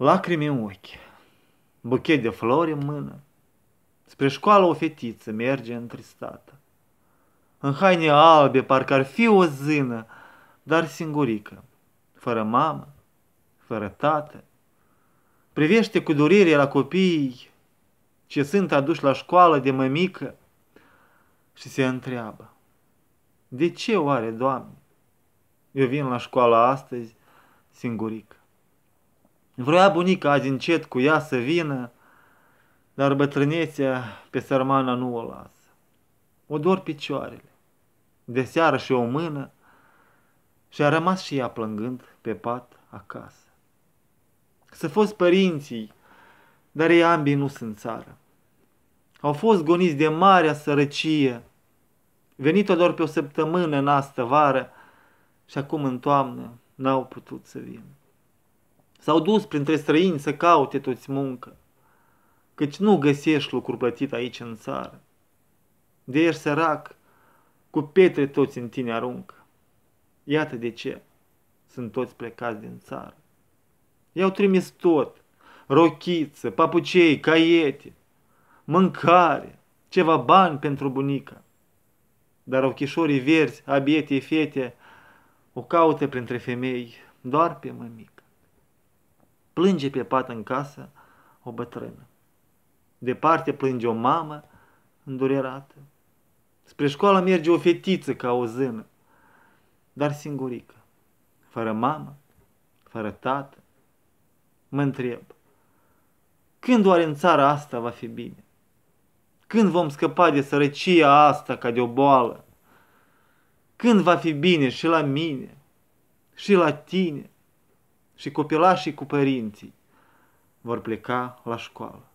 Lacrimi în ochi, buchet de flori în mână, spre școală o fetiță merge întristată. În haine albe, parcă ar fi o zână, dar singurică, fără mamă, fără tată. Privește cu durere la copiii ce sunt aduși la școală de mămică și se întreabă, de ce oare, Doamne, eu vin la școală astăzi singurică? Vroia bunica azi încet cu ea să vină, dar bătrânețea pe sărmana nu o lasă. O dor picioarele, de seară și o mână, și a rămas și ea plângând pe pat acasă. Să fost părinții, dar ei ambii nu sunt țară. Au fost goniți de marea sărăcie, venit-o doar pe o săptămână în astă vară și acum în toamnă n-au putut să vină. S-au dus printre străini să caute toți muncă, căci nu găsești lucruri plătit aici în țară. De ești sărac, cu pietre toți în tine aruncă. Iată de ce sunt toți plecați din țară. I-au trimis tot, rochiță, papucei, caiete, mâncare, ceva bani pentru bunica. Dar ochișorii verzi, abiete fete, o caută printre femei doar pe mămică. Plânge pe pat în casă o bătrână. Departe plânge o mamă îndurerată. Spre școală merge o fetiță ca o zână, dar singurică, fără mamă, fără tată. Mă întreb, când oare în țara asta va fi bine? Când vom scăpa de sărăcia asta ca de o boală? Când va fi bine și la mine, și la tine, și copilașii cu părinții vor pleca la școală?